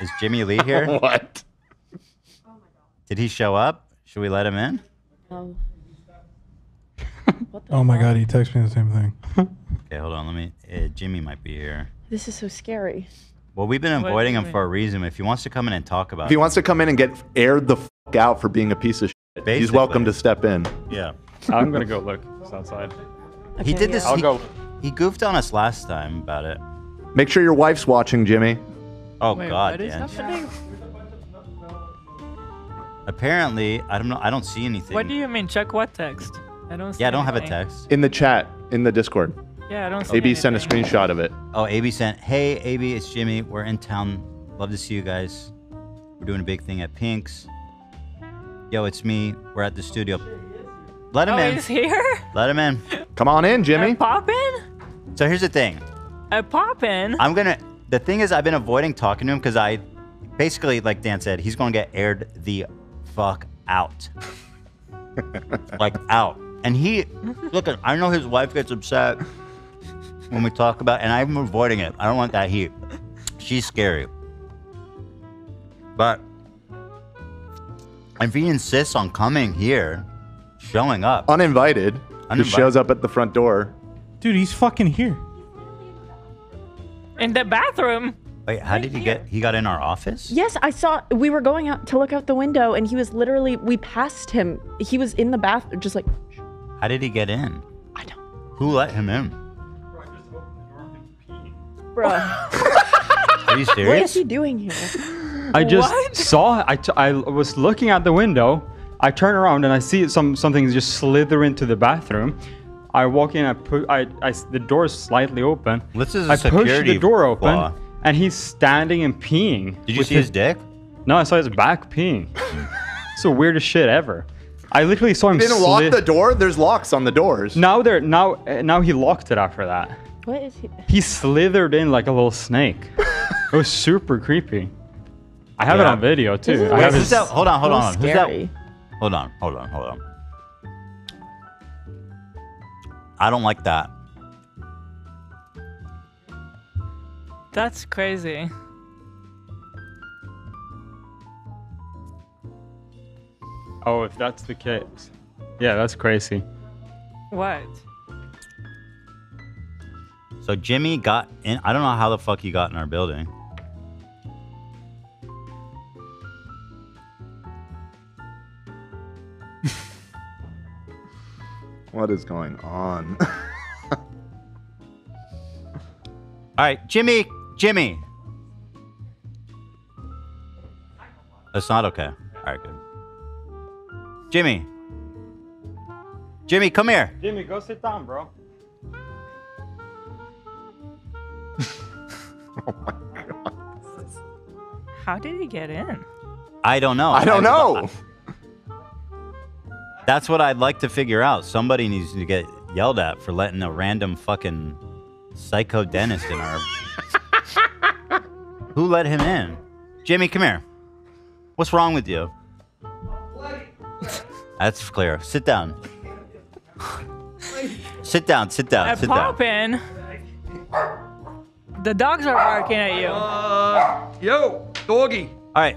Is Jimmie Lee here? what? Did he show up? Should we let him in? Oh. Oh my god, he texted me the same thing. Okay, hold on. Let me. Uh, Jimmy might be here. This is so scary. Well, we've been What avoiding you him for a reason. If he wants to come in and talk about If he wants to come in and get aired the f- out for being a piece of shit, he's welcome to step in. Yeah. I'm gonna go look. It's outside. he did this. I'll he, go. He goofed on us last time about it. Make sure your wife's watching, Jimmy. Oh Wait, God, what is Dan. happening? Apparently, I don't know. I don't see anything. What do you mean? Check what text? I don't see yeah, I don't have a anything. text. In the chat, in the Discord. Yeah, I don't see AB sent a anything. screenshot of it. Oh, AB sent. Hey, AB, it's Jimmy. We're in town. Love to see you guys. We're doing a big thing at Pink's. Yo, it's me. We're at the studio. Let him Oh, in. he's here? Let him in. Come on in, Jimmy. Pop in? So here's the thing. I pop in. I'm gonna. The thing is, I've been avoiding talking to him because I, basically, like Dan said, he's gonna get aired the fuck out, like out. And he, look, I know his wife gets upset when we talk about, and I'm avoiding it. I don't want that heat. She's scary. But if he insists on coming here, showing up, Uninvited. Just Uninvited. shows up at the front door. Dude, he's fucking here. In the bathroom. Wait, how did he get? He got in our office. Yes, I saw. We were going out to look out the window, and he was literally. We passed him. He was in the bathroom, just like. How did he get in? I don't. Who let him in? Bruh. Are you serious? is he doing here? I just What? saw. I, t- I was looking at the window. I turn around and I see some something just slither into the bathroom. I walk in. I put. I, I. the door is slightly open. This is a I push security the door open, flaw. and he's standing and peeing. Did you see his dick? No, I saw his back peeing. it's the weirdest shit ever. I literally saw him. Didn't lock the door? There's locks on the doors. Now there. Now uh, now he locked it after that. What is he? He slithered in like a little snake. it was super creepy. I have it on video too. This is I Wait, have who's his- that? Hold on, hold on. Who's scary. that? Hold on, hold on, hold on. I don't like that. That's crazy. Oh, if that's the case. Yeah, that's crazy. What? So Jimmy got in. I don't know how the fuck he got in our building. What is going on? All right, Jimmy, Jimmy. That's not okay. All right, good. Jimmy. Jimmy, come here. Jimmy, go sit down, bro. oh my god. How did he get in? I don't know. I don't know. That's what I'd like to figure out. Somebody needs to get yelled at for letting a random fucking psycho dentist in our. Who let him in? Jimmy, come here. What's wrong with you? That's clear. Sit down. sit down. Sit down. I sit down. pop in. The dogs are barking at you. Uh, yo, doggy. All right.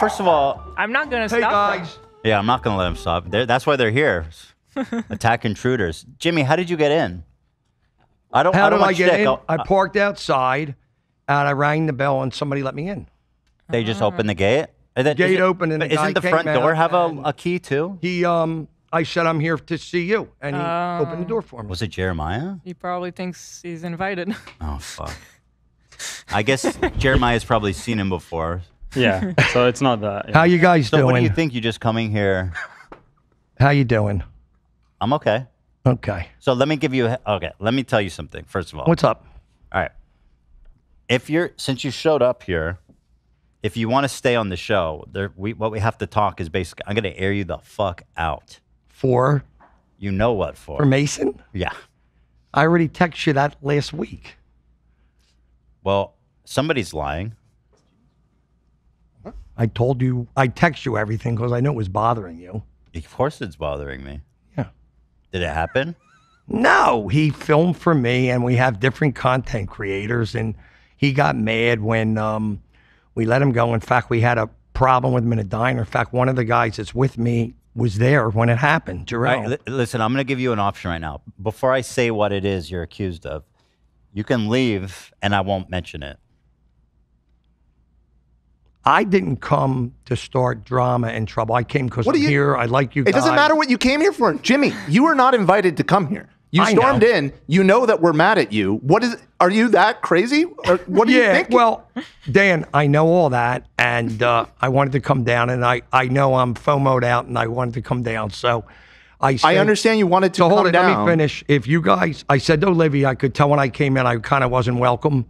First of all, I'm not gonna Hey, stop them. guys. Yeah, I'm not gonna let them stop. They're, that's why they're here. Attack intruders. Jimmy, how did you get in? I don't. How I don't did I get shtick. in? I'll- I parked outside, and I rang the bell, and somebody let me in. They just opened the gate. Uh, that- Gate isn't- opened, and the isn't guy the front door have a, a key too? He, um, I said I'm here to see you, and he opened the door for me. Was it Jeremiah? He probably thinks he's invited. Oh fuck. I guess Jeremiah's probably seen him before. Yeah, so it's not that. How you guys So doing? what do you think? You just coming here? How you doing? I'm okay. Okay. So let me give you. a- Okay, let me tell you something. First of all, What's up? All right. If you're since you showed up here, if you want to stay on the show, there we what we have to talk is basically I'm gonna air you the fuck out. For You know what for? for Mason? Yeah. I already texted you that last week. Well, somebody's lying. I told you I text you everything because I knew it was bothering you. Of course, it's bothering me. Yeah. Did it happen? No, he filmed for me, and we have different content creators, and he got mad when um, We let him go. In fact, we had a problem with him in a diner. In fact, one of the guys that's with me was there when it happened. Jarrell. right, li- listen, I'm going to give you an option right now. Before I say what it is you're accused of, you can leave and I won't mention it. I didn't come to start drama and trouble. I came because I'm you- here. I like you It doesn't matter what you came here for, Jimmy. You were not invited to come here. You I stormed know. in. You know that we're mad at you. What is? Are you that crazy? Or what do you yeah, think? well, Dan, I know all that, and uh, I wanted to come down, and I, I know I'm FOMOed out, and I wanted to come down. So I said, I understand you wanted to So hold it. down. Let me finish. If you guys, I said to Olivia, I could tell when I came in, I kind of wasn't welcome.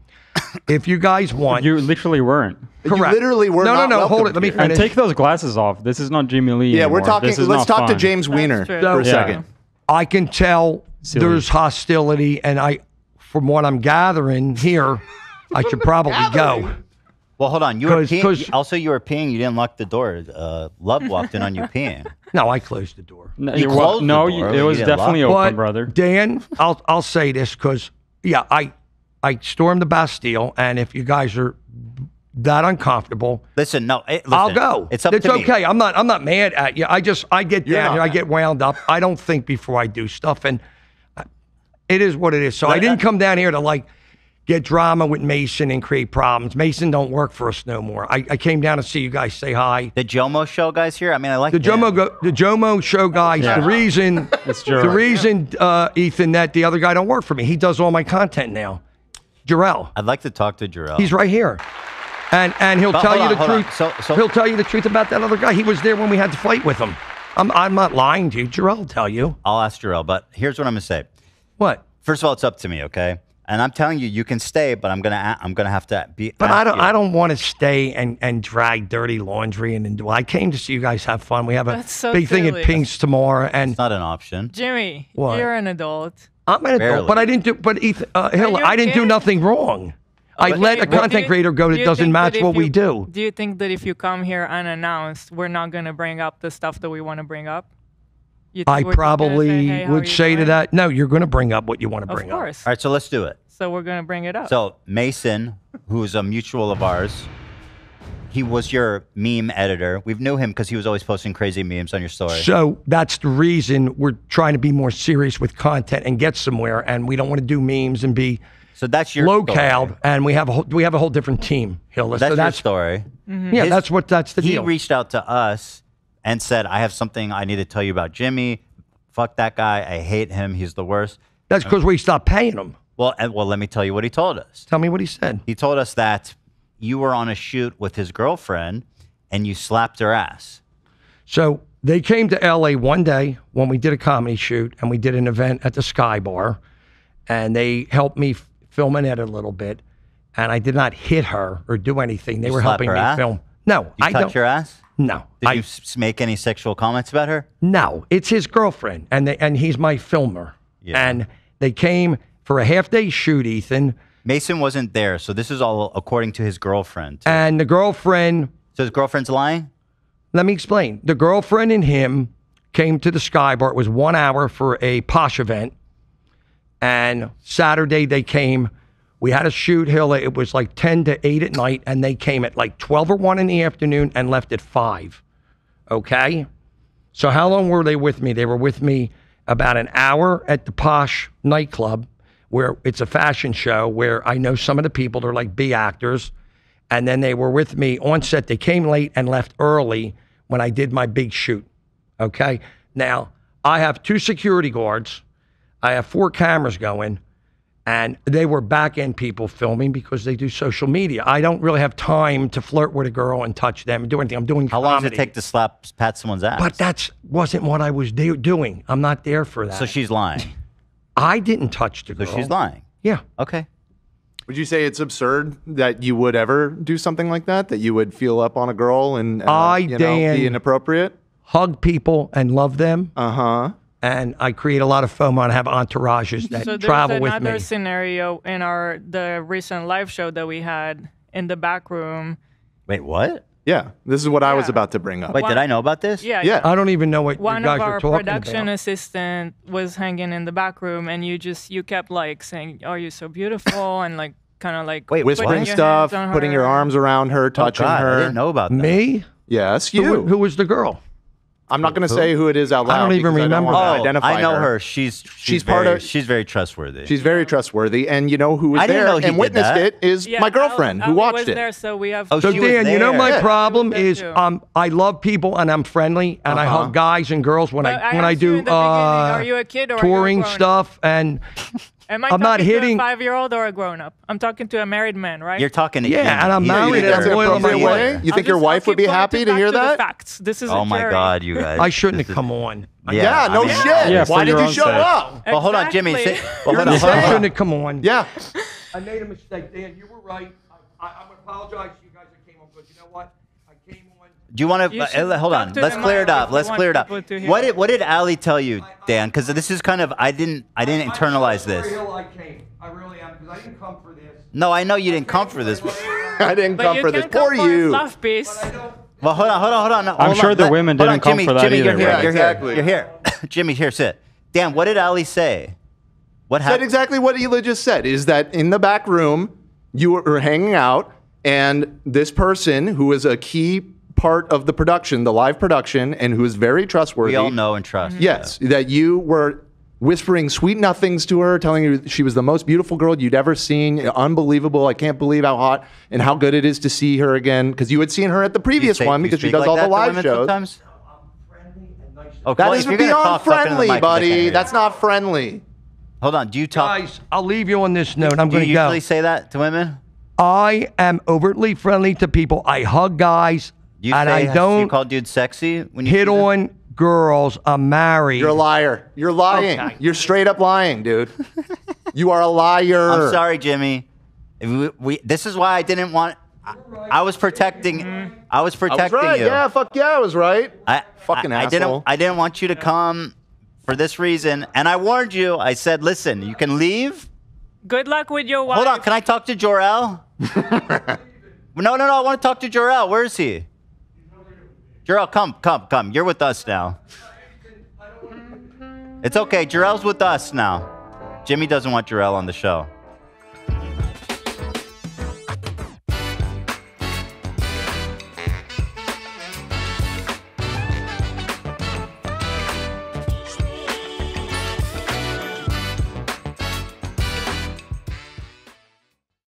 If you guys want, You literally weren't. You correct. literally were No, not no, no. Hold welcome it. Let me here. And finish. take those glasses off. This is not Jimmie Lee. Yeah, we're talking. This is Let's not talk to. James Weiner for a Yeah. second. I can tell Silly. there's hostility, and I, from what I'm gathering here, I should probably go. Well, hold on. You were 'Cause- peeing. 'cause- also, you were peeing. You didn't lock the door. Uh, Love walked in on you peeing. No, I closed the door. No, You you- closed the no door, you- but it was definitely it. open, brother. Dan, I'll I'll say this because yeah, I I stormed the Bastille, and if you guys are that uncomfortable, Listen, no. It, listen, I'll go. It's up it's to me. okay. I'm not. I'm not mad at you. I just I get You're down not here. I get wound up. I don't think before I do stuff, and it is what it is. So I didn't come down here to like get drama with Mason and create problems. Mason don't work for us no more. I, I came down to see you guys say hi. The Jomo show guys here. I mean, I like The them. Jomo go, the Jomo show guys. Yeah. The reason It's the reason uh, Ethan that the other guy don't work for me. He does all my content now. Jarrell. I'd like to talk to Jarrell. He's right here. And and he'll But tell you on, the on. truth. So- so- he'll tell you the truth about that other guy. He was there when we had to fight with him. I'm I'm not lying to you. Jarrell will tell you. I'll ask Jarrell, but here's what I'm gonna say. What? First of all, it's up to me, okay? And I'm telling you, you can stay, but I'm gonna I'm gonna have to be. But I don't you. I don't want to stay and, and drag dirty laundry and, and do I came to see you guys have fun. We have a so big thing at Pink's tomorrow and It's not an option. Jimmy, What? you're an adult. I'm an adult, but I didn't do but Ethan uh, Hill, I didn't do nothing wrong. I but- let a content you- creator go that you doesn't think that match if what we do. Do you think that if you come here unannounced, we're not gonna bring up the stuff that we want to bring up? You think I we're just gonna probably say, "Hey, would you say to that, no, you're going to bring up what you want to Of bring up. course. All right, so let's do it. So we're gonna bring it up. So Mason, who's a mutual of ours, he was your meme editor. We've knew him because he was always posting crazy memes on your story. So that's the reason we're trying to be more serious with content and get somewhere, and we don't want to do memes and be So that's your story. And we have a whole, we have a whole different team, Hilda. That's so your that's story. Mm-hmm. yeah, His- that's what that's the he deal. reached out to us and said, "I have something I need to tell you about Jimmy. Fuck that guy. I hate him. He's the worst." that's because we stopped paying him. Well, and, well, let me tell you what he told us. Tell me what he said. He told us that you were on a shoot with his girlfriend and you slapped her ass. So they came to LA one day when we did a comedy shoot and we did an event at the Sky Bar, and they helped me film and edit a little bit. And I did not hit her or do anything. They You were helping her me ass? film. No, You I touch don't. her ass? no, Did I, you s- make any sexual comments about her? no. It's his girlfriend, and they, and he's my filmer. Yeah. And they came for a half day shoot, Ethan, Mason wasn't there, so this is all according to his girlfriend. and the girlfriend. so his girlfriend's lying? Let me explain. The girlfriend and him came to the Sky Bar. It was one hour for a posh event. And Saturday they came. We had a shoot hill. It was like 10 to 8 at night, and they came at like 12 or 1 in the afternoon and left at 5. Okay? So how long were they with me? They were with me about an hour at the posh nightclub where it's a fashion show where I know some of the people, they're like B actors. And then they were with me on set. They came late and left early when I did my big shoot. Okay. Now, I have two security guards, I have four cameras going, and they were back end people filming because they do social media. I don't really have time to flirt with a girl and touch them and do anything. I'm doing How long does it comedy. take to slap pat someone's ass? But that's wasn't what I was do- doing. I'm not there for that. so she's lying. I didn't touch the So girl. she's lying. Yeah. Okay. Would you say it's absurd that you would ever do something like that? That you would feel up on a girl and uh, I, you know, be inappropriate? Hug people and love them. Uh huh. And I create a lot of FOMO and have entourages that so there's travel with another scenario in our the recent live show that we had in the back room. Wait, what? Yeah, this is what I was Yeah. about to bring up. Wait, One- did I know about this? Yeah, Yeah. I don't even know what One you guys of are our talking production about. assistant was hanging in the back room, and you just you kept like saying, "Oh, you're so beautiful," and like kind of like Wait, Whispering putting your stuff, hands on putting your arms around her, Oh, touching God, her. I didn't know about that. Me? Yes, Who, you. who was the girl? I'm not going to say who it is out loud. I don't even remember. I don't Oh, identify I know her. She's she's, She's part very, of- She's very trustworthy. She's very trustworthy, and you know who was I didn't there know and witnessed that. it is Yeah, my girlfriend Ali- who watched was it. There, so we have. Oh, So She was Dan, you know my there. problem is um I love people and I'm friendly and I Uh-huh. hug guys and girls when But I when I asked do in the beginning, uh are you a kid or are you a touring stuff and Am I I'm not hitting- to a five-year-old or a grown-up? I'm talking to a married man, right? You're talking to Yeah, him. and I'm He- married he's and I'm there. loyal to my He's wife. there. You I'll think your just- I'll wife would keep be pointing happy to back hear the that? facts. This is Oh a my jury. God, you guys. I shouldn't have come on. Yeah, I no mean- shit. Yeah, for Why did your you own show sake. up? Well, hold on, Jimmy. Exactly. Say, well, hold on, I hold shouldn't have come on. Yeah. I made a mistake, Dan. You were right. I, I, I apologize to you guys that came on, but you know what? I came on. Do you want You uh, to should hold on? Let's clear it up. Let's clear it up. people to hear What did what did Ali tell you, Dan? Because this is kind of I didn't I didn't internalize I'm this. I came. I really am because I didn't come for this. No, I know you didn't come for this. I didn't come for this. Poor for you. fluff piece. Well, hold on, hold on, hold on. I'm hold sure on. the women hold didn't on, come Jimmy, for that Jimmy, either, You're here. right? You're Exactly. here. You're here. Jimmy, here, sit. Dan, what did Ali say? What happened? said exactly what Hila just said is that in the back room, you were hanging out, and this person who is a key part of the production, the live production, and who is very trustworthy. We all know and trust. Mm-hmm. Yes, that you were whispering sweet nothings to her, telling her she was the most beautiful girl you'd ever seen. Unbelievable. I can't believe how hot and how good it is to see her again. Because you had seen her at the previous say- one do because she does like all the live shows. Sometimes? Oh, That well, is if beyond talk, talk into the friendly, mic 'cause buddy. That's not friendly. Hold on. Do you talk? Guys, I'll leave you on this note. I'm going to go. Do you usually say that to women? I am overtly friendly to people. I hug guys, you and say I don't you call dudes sexy when you hit on girls. I'm married. You're a liar. You're lying. Okay. You're straight up lying, dude. you are a liar. I'm sorry, Jimmy. If We, we, this is why I didn't want. I, I was protecting. I was I was protecting right. you. Yeah, fuck yeah, I was right. I, Fucking I, I didn't. I didn't want you to come for this reason, and I warned you. I said, "Listen, you can leave." Good luck with your wife. Hold on. Can I talk to Jor-El? no, no, no. I want to talk to Jor-El. Where is he? Jor-El, come, come, come. You're with us now. It's okay. Jor-El's with us now. Jimmy doesn't want Jor-El on the show.